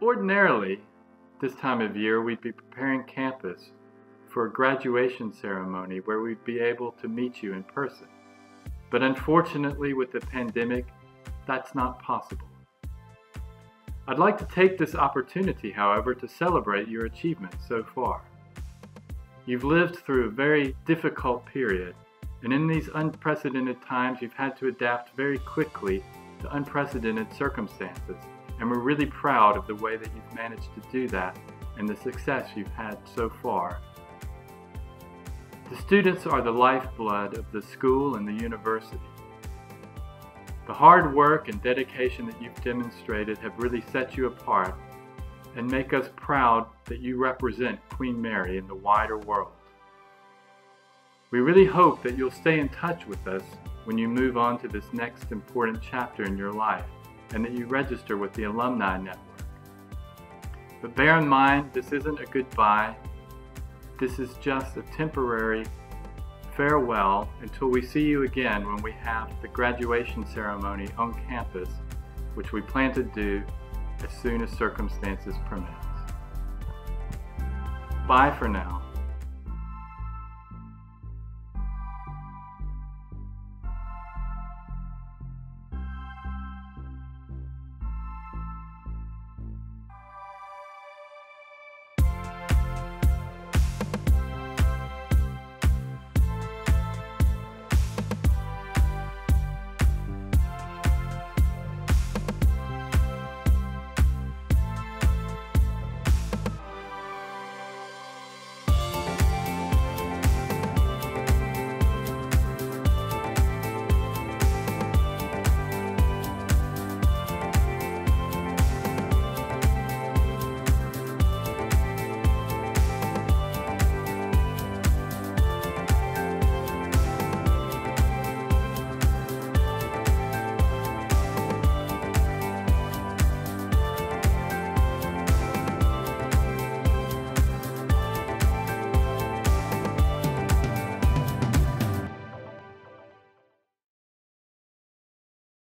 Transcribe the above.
Ordinarily, this time of year, we'd be preparing campus for a graduation ceremony where we'd be able to meet you in person. But unfortunately, with the pandemic, that's not possible. I'd like to take this opportunity, however, to celebrate your achievements so far. You've lived through a very difficult period, and in these unprecedented times, you've had to adapt very quickly to unprecedented circumstances, and we're really proud of the way that you've managed to do that and the success you've had so far. The students are the lifeblood of the school and the university. The hard work and dedication that you've demonstrated have really set you apart and make us proud that you represent Queen Mary in the wider world. We really hope that you'll stay in touch with us when you move on to this next important chapter in your life and that you register with the Alumni Network. But bear in mind, this isn't a goodbye. This is just a temporary farewell until we see you again when we have the graduation ceremony on campus, which we plan to do as soon as circumstances permit. Bye for now.